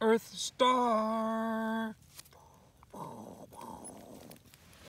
Earth Star.